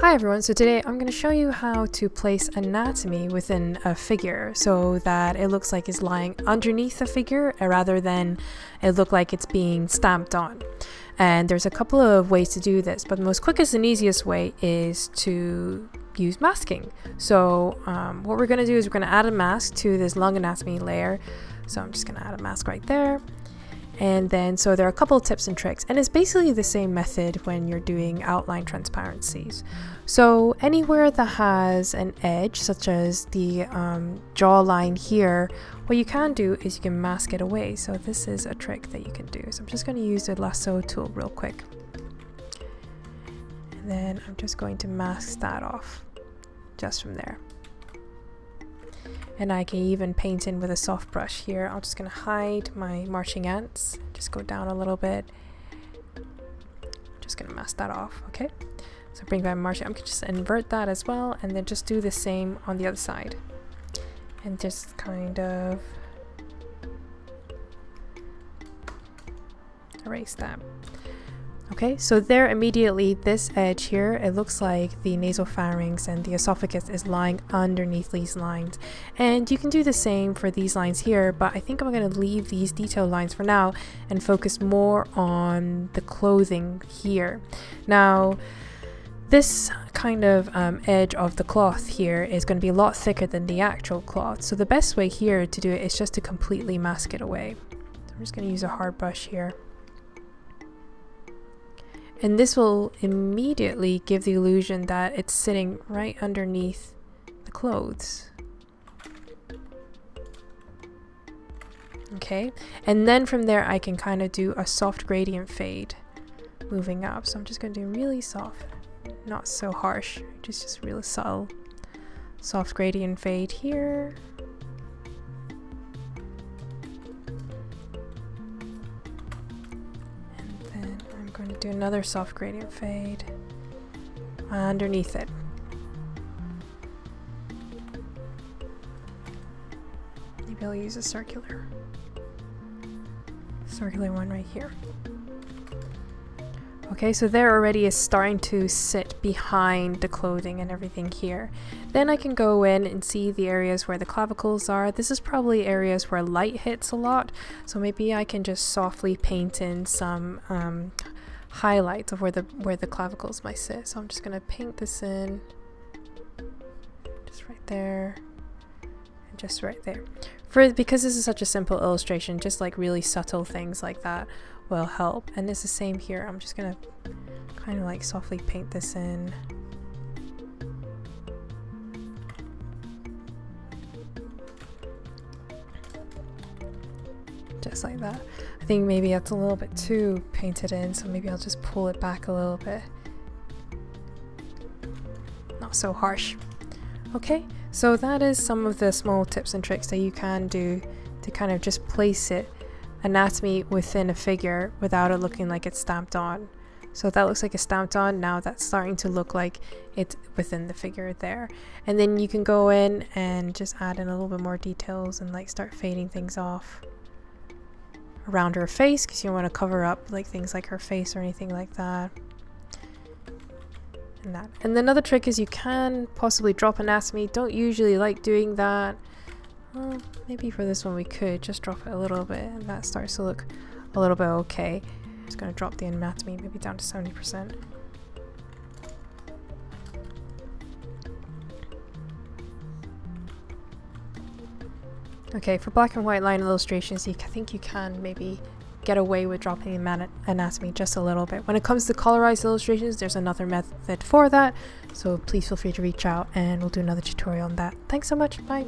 Hi everyone, so today I'm going to show you how to place anatomy within a figure so that it looks like it's lying underneath a figure uh, rather than it look like it's being stamped on. And there's a couple of ways to do this, but the most quickest and easiest way is to use masking. So um, what we're going to do is we're going to add a mask to this lung anatomy layer. So I'm just going to add a mask right there. And then, so there are a couple of tips and tricks, and it's basically the same method when you're doing outline transparencies. So anywhere that has an edge, such as the um, jawline here, what you can do is you can mask it away. So this is a trick that you can do. So I'm just going to use the lasso tool real quick. And then I'm just going to mask that off just from there and I can even paint in with a soft brush here. I'm just to hide my marching ants, just go down a little bit. Just to mask that off, okay? So bring back marching, I'm to just invert that as well and then just do the same on the other side. And just kind of erase that. Okay, so there immediately, this edge here, it looks like the nasopharynx and the esophagus is lying underneath these lines. And you can do the same for these lines here, but I think I'm going to leave these detail lines for now and focus more on the clothing here. Now, this kind of um, edge of the cloth here is going to be a lot thicker than the actual cloth. So the best way here to do it is just to completely mask it away. I'm just going to use a hard brush here. And this will immediately give the illusion that it's sitting right underneath the clothes. Okay, and then from there I can kind of do a soft gradient fade moving up. So I'm just going to do really soft, not so harsh, just, just really subtle. Soft gradient fade here. Going to do another soft gradient fade underneath it. Maybe I'll use a circular, circular one right here. Okay, so there already is starting to sit behind the clothing and everything here. Then I can go in and see the areas where the clavicles are. This is probably areas where light hits a lot, so maybe I can just softly paint in some um, highlights of where the where the clavicles might sit. So I'm just gonna paint this in just right there and just right there. For because this is such a simple illustration, just like really subtle things like that will help. And it's the same here. I'm just gonna kind of like softly paint this in. Just like that think maybe that's a little bit too painted in, so maybe I'll just pull it back a little bit. Not so harsh. Okay, so that is some of the small tips and tricks that you can do to kind of just place it anatomy within a figure without it looking like it's stamped on. So that looks like it's stamped on, now that's starting to look like it's within the figure there. And then you can go in and just add in a little bit more details and like start fading things off around her face because you want to cover up like things like her face or anything like that. And that. And another trick is you can possibly drop an anatomy. Don't usually like doing that. Well, maybe for this one we could just drop it a little bit and that starts to look a little bit okay. Just gonna drop the anatomy maybe down to 70%. Okay, for black and white line illustrations, I think you can maybe get away with dropping the anatomy just a little bit. When it comes to colorized illustrations, there's another method for that, so please feel free to reach out and we'll do another tutorial on that. Thanks so much, bye!